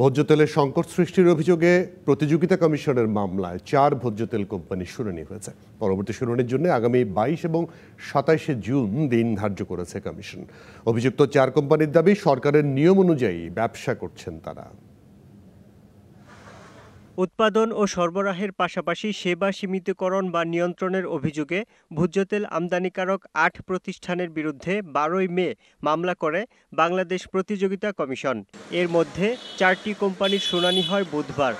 ভোজ্য তেলের সংকট সৃষ্টির অভিযোগে প্রতিযোগিতা কমিশনের মামলায় চার ভোজ্য তেল কোম্পানির শুনানি হয়েছে। পরবর্তী শুনানির জন্য আগামী বাইশ এবং সাতাইশে জুন দিন ধার্য করেছে কমিশন। অভিযুক্ত চার কোম্পানির দাবি, সরকারের নিয়ম অনুযায়ী ব্যবসা করছেন তারা। উৎপাদন ও সরবরাহের পাশাপাশি সেবা সীমিতকরণ বা নিয়ন্ত্রণের অভিযোগে ভোজ্যতেল আমদানিকারক আট প্রতিষ্ঠানের বিরুদ্ধে বারোই মে মামলা করে বাংলাদেশ প্রতিযোগিতা কমিশন। এর মধ্যে চারটি কোম্পানির শুনানি হয় বুধবার।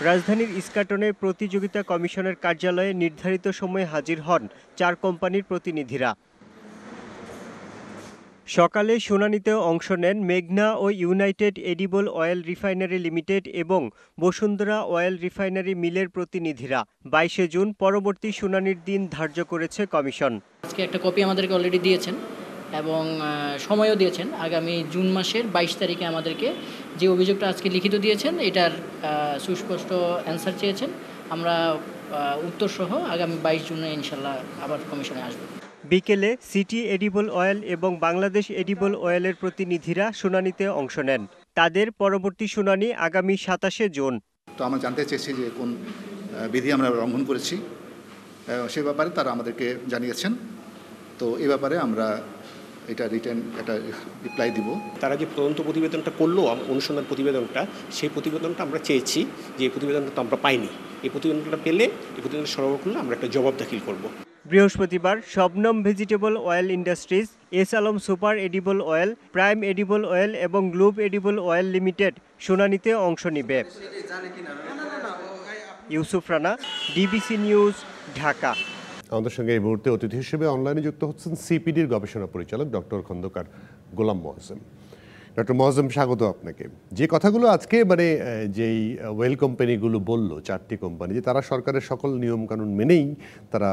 রাজধানীর ইস্কাটনে প্রতিযোগিতা কমিশনের কার্যালয়ে নির্ধারিত সময়ে হাজির হন চার কোম্পানির প্রতিনিধিরা। সকালে শুনানিতে অংশ নেন মেঘনা ও United edible oil refinery limited এবং বসুন্ধরা অয়েল রিফাইনারি মিলের প্রতিনিধিরা। বাইশে জুন পরবর্তী শুনানির দিন ধার্য করেছে কমিশন। আজকে একটা কপি আমাদেরকে অলরেডি দিয়েছেন এবং সময়ও দিয়েছেন। আগামী জুন মাসের বাইশ তারিখে আমাদেরকে যে অভিযোগটা আজকে লিখিত দিয়েছেন, এটার সুস্পষ্ট অ্যান্সার চেয়েছেন। আমরা উত্তরসহ আগামী বাইশ জুনে ইনশাল্লাহ আবার কমিশনে আসব। বিকেলে সিটি এডিবল অয়েল এবং বাংলাদেশ এডিবল অয়েলের প্রতিনিধিরা শুনানিতে অংশ নেন। তাদের পরবর্তী শুনানি আগামী সাতাশে জুন। তো আমরা জানতে চেয়েছি যে কোন বিধি আমরা লঙ্ঘন করেছি। সে ব্যাপারে তারা আমাদেরকে জানিয়েছেন। তো এ ব্যাপারে আমরা এটা রিটার্ন একটা রিপ্লাই দিব। তারা যে তদন্ত প্রতিবেদনটা করল অনুসন্ধান প্রতিবেদনটা সেই প্রতিবেদনটা আমরা চেয়েছি যে এই প্রতিবেদনটা তো আমরা পাইনি। এই প্রতিবেদনটা পেলে এই প্রতিবেদন সরবরাহ করলে আমরা একটা জবাব দাখিল করব। বৃহস্পতিবার Shabnam vegetable oil industries, S Alam super edible oil, prime edible oil এবং গ্লোব এডিবল অয়েল লিমিটেড শুনানিতে অংশ নিবে। Yusuf Rana, DBC news, Dhaka. আমাদের সঙ্গে এই মুহূর্তে অতিথি হিসেবে অনলাইনে যুক্ত হচ্ছেন সিপিডির গবেষণা পরিচালক ডক্টর খন্দকার গোলাম মহসেম ডক্টর মোয়াজ্জম স্বাগত আপনাকে। যে কথাগুলো আজকে মানে যেই ওয়েল কোম্পানিগুলো বলল, চারটি কোম্পানি, যে তারা সরকারের সকল নিয়মকানুন মেনেই তারা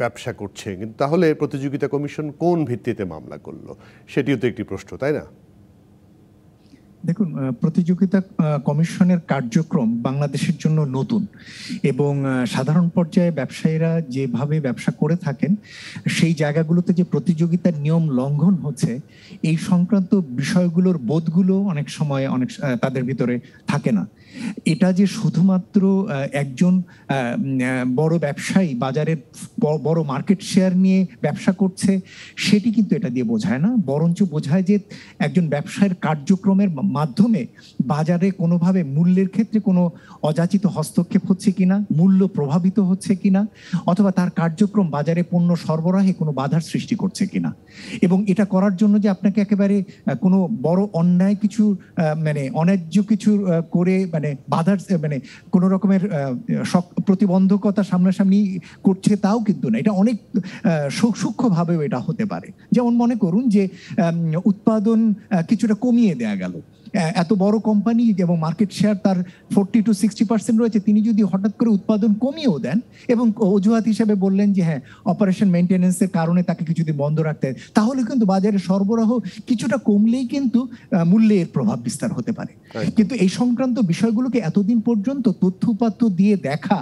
ব্যবসা করছে। কিন্তু তাহলে প্রতিযোগিতা কমিশন কোন ভিত্তিতে মামলা করল? সেটিও তো একটি প্রশ্ন, তাই না? দেখুন প্রতিযোগিতা কমিশনের কার্যক্রম বাংলাদেশের জন্য নতুন এবং সাধারণ পর্যায়ে ব্যবসায়ীরা যেভাবে ব্যবসা করে থাকেন, সেই জায়গাগুলোতে যে প্রতিযোগিতার নিয়ম লঙ্ঘন হচ্ছে, এই সংক্রান্ত বিষয়গুলোর বোধগুলো অনেক সময় অনেক তাদের ভিতরে থাকে না। এটা যে শুধুমাত্র একজন বড় ব্যবসায়ী বাজারের বড় মার্কেট শেয়ার নিয়ে ব্যবসা করছে, সেটি কিন্তু এটা দিয়ে বোঝায় না। বরঞ্চ বোঝায় যে একজন ব্যবসায়ের কার্যক্রমের মাধ্যমে বাজারে কোনোভাবে মূল্যের ক্ষেত্রে কোনো অযাচিত হস্তক্ষেপ হচ্ছে কিনা, মূল্য প্রভাবিত হচ্ছে কিনা, অথবা তার কার্যক্রম বাজারে পণ্য সরবরাহে কোনো বাধার সৃষ্টি করছে কিনা। এবং এটা করার জন্য যে আপনাকে একেবারে কোনো বড় অন্যায় কিছু মানে অন্যায্য কিছু করে মানে বাধার মানে কোনো রকমের প্রতিবন্ধকতা সামনাসামনি করছে তাও কিন্তু না। এটা অনেক সূক্ষ্মভাবেও এটা হতে পারে। যেমন মনে করুন যে উৎপাদন কিছুটা কমিয়ে দেয়া গেল। এত বড় কোম্পানি এবং মার্কেট শেয়ার তার ফোরটি টু সিক্সটি পার্সেন্ট রয়েছে তিনি যদি হঠাৎ করে উৎপাদন কমিয়েও দেন এবং অজুহাত হিসেবে বললেন যে হ্যাঁ অপারেশন মেনটেন্যান্সের কারণে তাকে কিছুদিন বন্ধ রাখতে হয়, তাহলে কিন্তু বাজারে সরবরাহ কিছুটা কমলেই কিন্তু মূল্যে এর প্রভাব বিস্তার হতে পারে। কিন্তু এই সংক্রান্ত বিষয়গুলোকে এতদিন পর্যন্ত তথ্য তথ্যপাত্র দিয়ে দেখা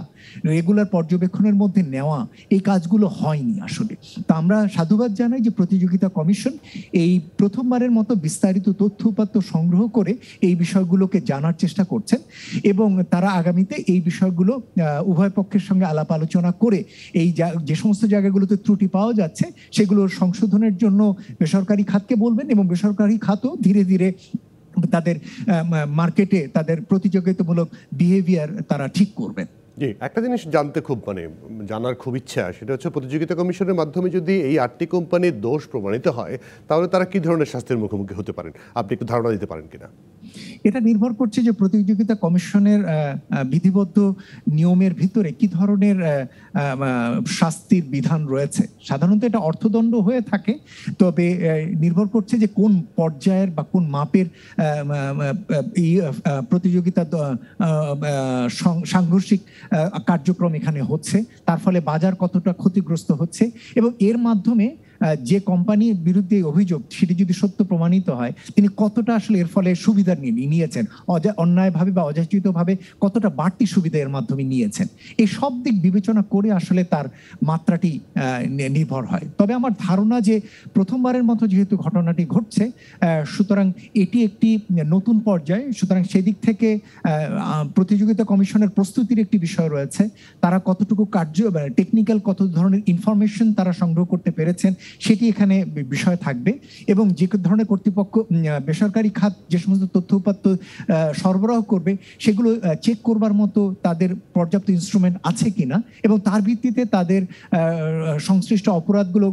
রেগুলার পর্যবেক্ষণের মধ্যে নেওয়া এই কাজগুলো হয়নি আসলে। তা আমরা সাধুবাদ জানাই যে প্রতিযোগিতা কমিশন এই প্রথমবারের মতো বিস্তারিত তথ্যপাত্র সংগ্রহ করে এই বিষয়গুলোকে জানার চেষ্টা করছেন এবং তারা আগামীতে এই বিষয়গুলো উভয় পক্ষের সঙ্গে আলাপ আলোচনা করে এই যা- যে সমস্ত জায়গাগুলোতে ত্রুটি পাওয়া যাচ্ছে সেগুলোর সংশোধনের জন্য বেসরকারি খাতকে বলবেন এবং বেসরকারি খাতও ধীরে ধীরে তাদের মার্কেটে তাদের প্রতিযোগিতামূলক বিহেভিয়ার তারা ঠিক করবেন। জি। একটা জিনিস জানতে খুব মানে জানার খুব ইচ্ছা, সেটা হচ্ছে প্রতিযোগিতা কমিশনের মাধ্যমে যদি এই আটটি কোম্পানির দোষ প্রমাণিত হয়, তাহলে তারা কি ধরনের শাস্তির মুখোমুখি হতে পারেন? আপনি একটু ধারণা দিতে পারেন কিনা? এটা নির্ভর করছে যে প্রতিযোগিতা কমিশনের বিধিবদ্ধ নিয়মের ভিতরে কি ধরনের শাস্তির বিধান রয়েছে। সাধারণত এটা অর্থদণ্ড হয়ে থাকে, তবে নির্ভর করছে যে কোন পর্যায়ের বা কোন মাপের এই প্রতিযোগিতা সাংঘর্ষিক কার্যক্রম এখানে হচ্ছে। তার ফলে বাজার কতটা ক্ষতিগ্রস্ত হচ্ছে এবং এর মাধ্যমে যে কোম্পানির বিরুদ্ধে অভিযোগ, সেটি যদি সত্য প্রমাণিত হয়, তিনি কতটা আসলে এর ফলে সুবিধা নিয়ে নিয়েছেন? অন্যায়ভাবে বা অযাচিতভাবে কতটা বাড়তি সুবিধা এর মাধ্যমে নিয়েছেন? এই সব দিক বিবেচনা করে আসলে তার মাত্রাটি নির্ভর হয়। তবে আমার ধারণা যে প্রথমবারের মতো যেহেতু ঘটনাটি ঘটছে সুতরাং এটি একটি নতুন পর্যায়ে। সুতরাং সেদিক থেকে প্রতিযোগিতা কমিশনের প্রস্তুতির একটি বিষয় রয়েছে। তারা কতটুকু কার্য টেকনিক্যাল কত ধরনের ইনফরমেশন তারা সংগ্রহ করতে পেরেছেন সেটি এখানে বিষয় থাকবে এবং যে ধরনের কর্তৃপক্ষ বেসরকারি খাত যে সমস্ত তথ্য উপাত্ত সরবরাহ করবে সেগুলো চেক করবার মতো তাদের পর্যাপ্ত ইনস্ট্রুমেন্ট আছে কিনা এবং তার ভিত্তিতে তাদের সংশ্লিষ্ট অপরাধগুলো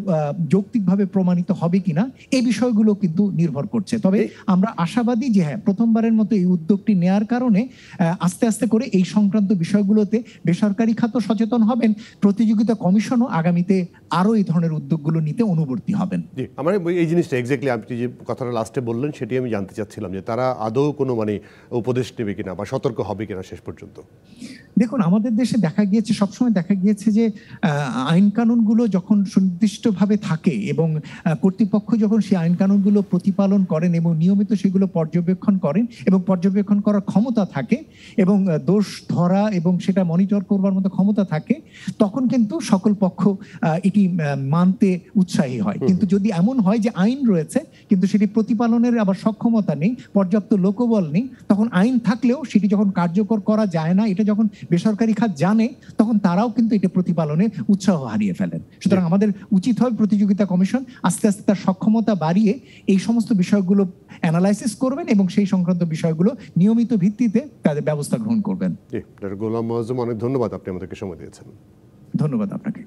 যৌক্তিকভাবে প্রমাণিত হবে কিনা এই বিষয়গুলো কিন্তু নির্ভর করছে। তবে আমরা আশাবাদী যে হ্যাঁ প্রথমবারের মতো এই উদ্যোগটি নেয়ার কারণে আস্তে আস্তে করে এই সংক্রান্ত বিষয়গুলোতে বেসরকারি খাত সচেতন হবেন প্রতিযোগিতা কমিশনও আগামীতে আরও এই ধরনের উদ্যোগগুলো নিতে অনুবর্তী হবেন। আমার এই জিনিসটা এক্স্যাক্টলি আপনি যে কথাটা লাস্টে বললেন সেটি আমি জানতে চাচ্ছিলাম যে তারা আদৌ কোনো মানে উপদেশ নেবে কিনা বা সতর্ক হবে কিনা শেষ পর্যন্ত? দেখুন আমাদের দেশে দেখা গিয়েছে সবসময় দেখা গিয়েছে যে আইন কানুনগুলো যখন সুনির্দিষ্টভাবে থাকে এবং কর্তৃপক্ষ যখন সেই আইন কানুনগুলো প্রতিপালন করেন এবং নিয়মিত সেগুলো পর্যবেক্ষণ করেন এবং পর্যবেক্ষণ করার ক্ষমতা থাকে এবং দোষ ধরা এবং সেটা মনিটর করবার মতো ক্ষমতা থাকে তখন কিন্তু সকল পক্ষ এটি মানতে মানতে উৎসাহী হয়। কিন্তু যদি এমন হয় যে আইন রয়েছে কিন্তু সেটি প্রতিপালনের আবার সক্ষমতা নেই পর্যাপ্ত লোকবল নেই তখন আইন থাকলেও সেটি যখন কার্যকর করা যায় না এটা যখন বেসরকারি খাত জানে তখন তারাও কিন্তু এটা প্রতিপালনে উৎসাহ হারিয়ে ফেলেন। সুতরাং আমাদের উচিত হয় প্রতিযোগিতা কমিশন আস্তে আস্তে তার সক্ষমতা বাড়িয়ে এই সমস্ত বিষয়গুলো অ্যানালাইসিস করবেন এবং সেই সংক্রান্ত বিষয়গুলো নিয়মিত ভিত্তিতে তাদের ব্যবস্থা গ্রহণ করবেন। গোলাম মজুম অনেক ধন্যবাদ আপনি আমাদেরকে সময় দিয়েছেন। ধন্যবাদ আপনাকে।